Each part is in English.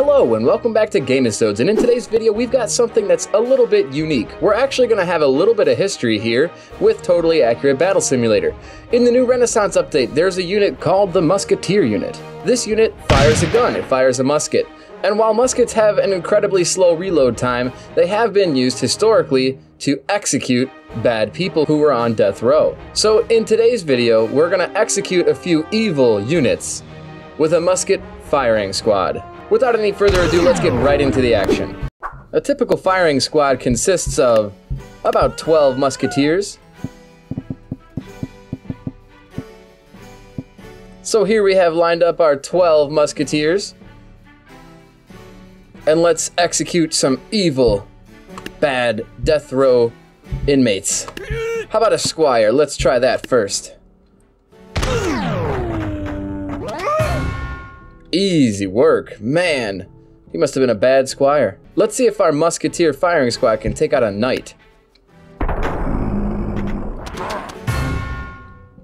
Hello and welcome back to Gamesodes and in today's video we've got something that's a little bit unique. We're actually going to have a little bit of history here with Totally Accurate Battle Simulator. In the new Renaissance update there's a unit called the Musketeer unit. This unit fires a gun, it fires a musket. And while muskets have an incredibly slow reload time, they have been used historically to execute bad people who were on death row. So in today's video we're going to execute a few evil units with a musket firing squad. Without any further ado, let's get right into the action. A typical firing squad consists of about 12 musketeers. So here we have lined up our 12 musketeers. And let's execute some evil, bad death row inmates. How about a squire? Let's try that first. Easy work. Man, he must have been a bad squire. Let's see if our musketeer firing squad can take out a knight.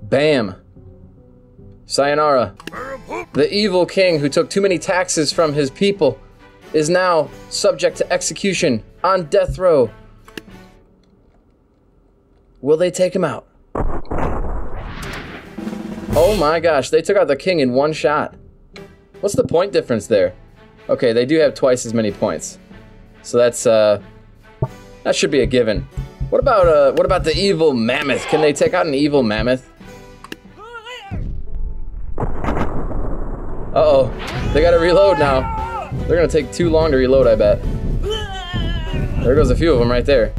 Bam. Sayonara. The evil king who took too many taxes from his people is now subject to execution on death row. Will they take him out? Oh my gosh, they took out the king in one shot. What's the point difference there? Okay, they do have twice as many points. So that's, uh, that should be a given. What about, uh, what about the evil mammoth? Can they take out an evil mammoth? Uh-oh, they gotta reload now. They're gonna take too long to reload, I bet. There goes a few of them right there.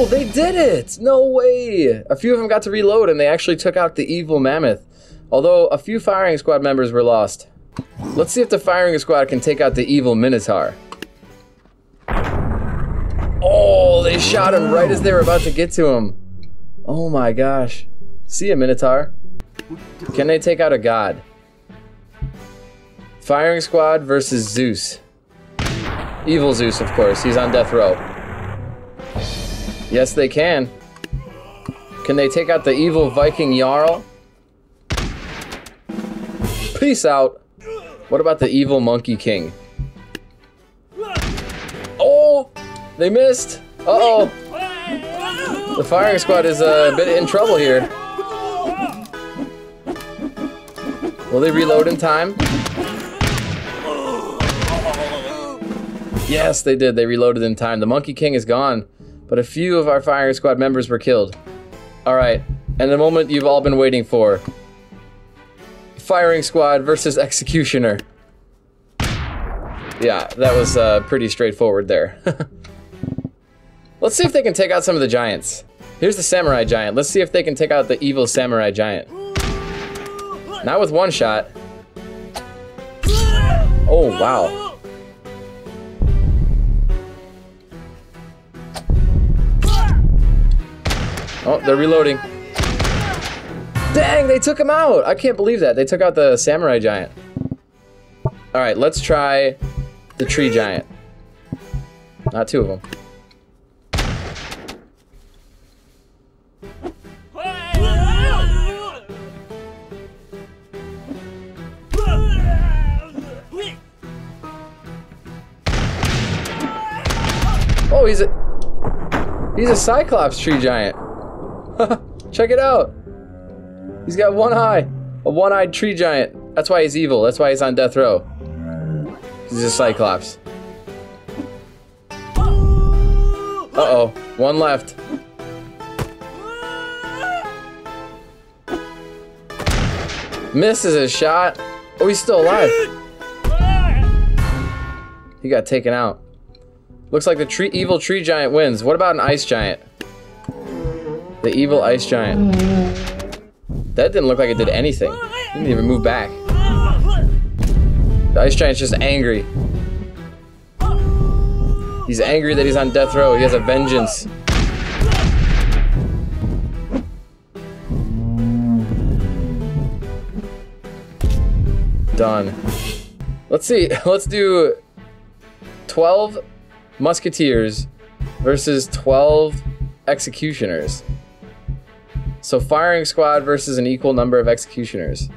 Oh, they did it! No way! A few of them got to reload and they actually took out the evil mammoth. Although a few firing squad members were lost. Let's see if the firing squad can take out the evil minotaur. Oh, they shot him right as they were about to get to him. Oh my gosh. See ya, minotaur. Can they take out a god? Firing squad versus Zeus. Evil Zeus, of course. He's on death row. Yes, they can. Can they take out the evil Viking Jarl? Peace out. What about the evil Monkey King? Oh! They missed! Uh-oh! The firing squad is uh, a bit in trouble here. Will they reload in time? Yes, they did. They reloaded in time. The Monkey King is gone but a few of our firing squad members were killed. Alright, and the moment you've all been waiting for. Firing squad versus executioner. Yeah, that was uh, pretty straightforward there. Let's see if they can take out some of the giants. Here's the samurai giant. Let's see if they can take out the evil samurai giant. Not with one shot. Oh, wow. Oh, they're reloading. Dang, they took him out. I can't believe that. They took out the samurai giant. All right, let's try the tree giant. Not two of them. Oh, he's a he's a cyclops tree giant. Check it out. He's got one eye. A one-eyed tree giant. That's why he's evil. That's why he's on death row. He's a cyclops. Uh-oh. One left. Misses his shot. Oh, he's still alive. He got taken out. Looks like the tree evil tree giant wins. What about an ice giant? The evil ice giant. That didn't look like it did anything. Didn't even move back. The ice giant's just angry. He's angry that he's on death row. He has a vengeance. Done. Let's see. Let's do 12 musketeers versus 12 executioners. So firing squad versus an equal number of executioners.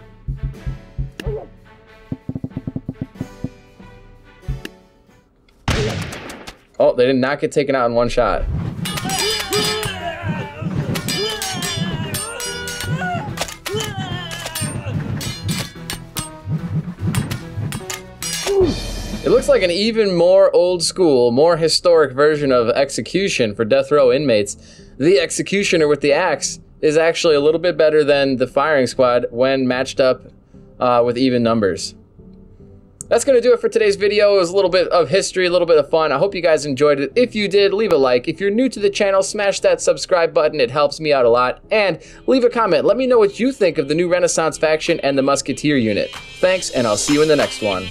Oh, they did not get taken out in one shot. It looks like an even more old school, more historic version of execution for death row inmates. The executioner with the axe is actually a little bit better than the firing squad when matched up uh, with even numbers. That's going to do it for today's video. It was a little bit of history, a little bit of fun. I hope you guys enjoyed it. If you did, leave a like. If you're new to the channel, smash that subscribe button. It helps me out a lot. And leave a comment. Let me know what you think of the new Renaissance faction and the Musketeer unit. Thanks, and I'll see you in the next one.